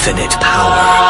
Infinite power.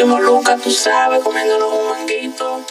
primo Luca, tú sabes, comiéndonos un manguito.